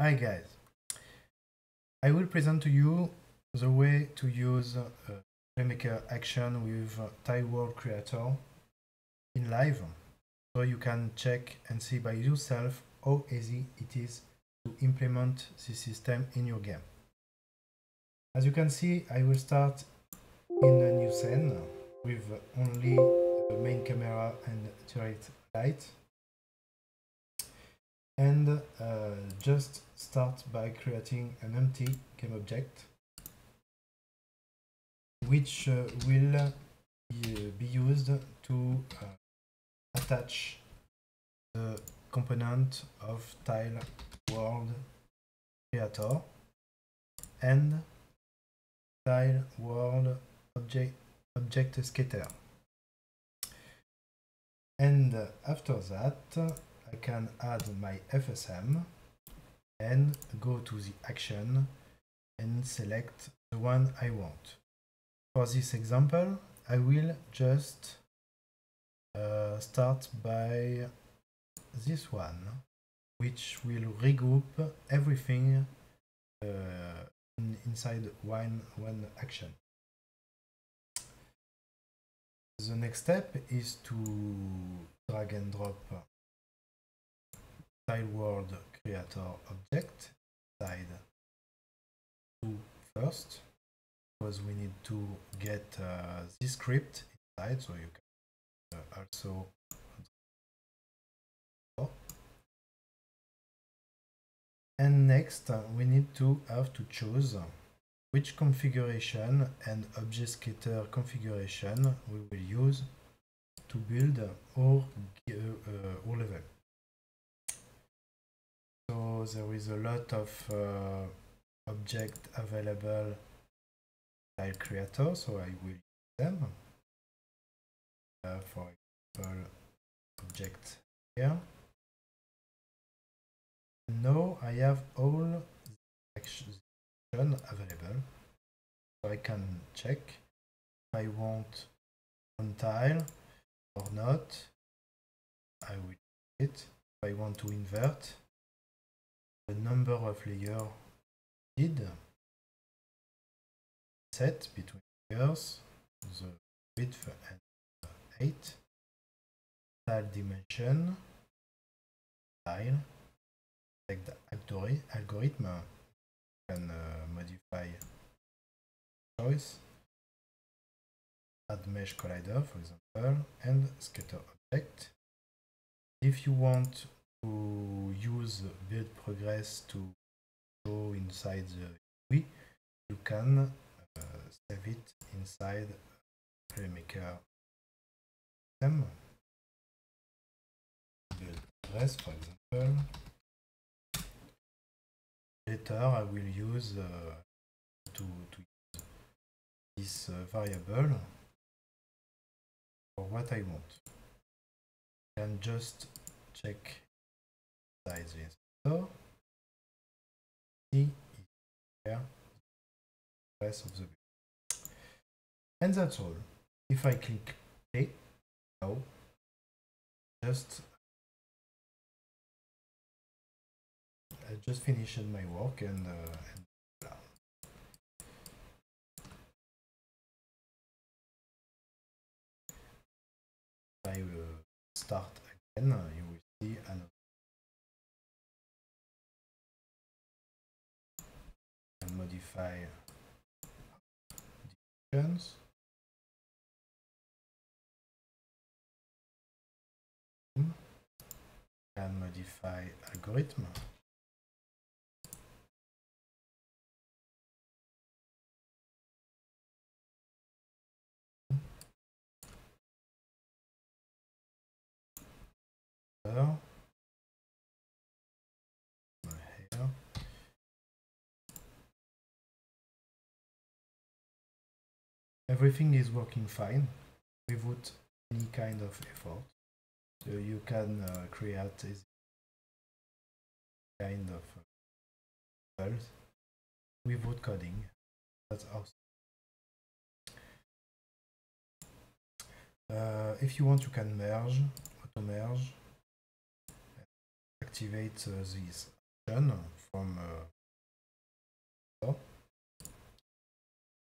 Hi guys, I will present to you the way to use uh, Playmaker action with uh, TileWorld Creator in live. So you can check and see by yourself how easy it is to implement this system in your game. As you can see, I will start in a new scene with only the main camera and turret light and uh, just start by creating an empty game object which uh, will uh, be used to uh, attach the component of tile world creator and tile world object object scatter. And after that I can add my FSM and go to the action and select the one I want. For this example, I will just uh, start by this one, which will regroup everything uh, in, inside one, one action. The next step is to drag and drop tile world creator object side to first because we need to get uh, this script inside so you can uh, also and next uh, we need to have to choose which configuration and object scatter configuration we will use to build our, our level. There is a lot of uh, object available tile creator, so I will use them. Uh, for example, object here. And now I have all the actions available. So I can check if I want one tile or not. I will it. If I want to invert the number of layer did set between layers, the width and height, tile dimension, tile, like the algorithm can uh, modify choice, add mesh collider for example, and scatter object. If you want to use build progress to show inside the UI, you can uh, save it inside Playmaker system. Build progress, for example. Later, I will use uh, to, to use this uh, variable for what I want. And just check is so C rest of the view. And that's all. If I click play now, just I just finished my work and, uh, and I will start again, you modify dimensions. and modify algorithm. Everything is working fine without any kind of effort. So you can uh, create this kind of files without coding. That's awesome. Uh, if you want, you can merge, auto merge, activate uh, this option from uh,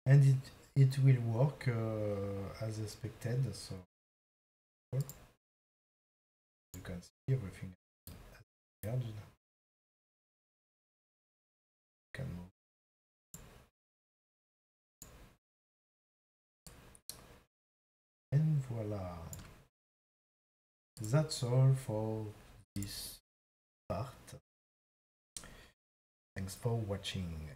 and it it will work uh, as expected so. You can see everything. As can move. And voila. That's all for this part. Thanks for watching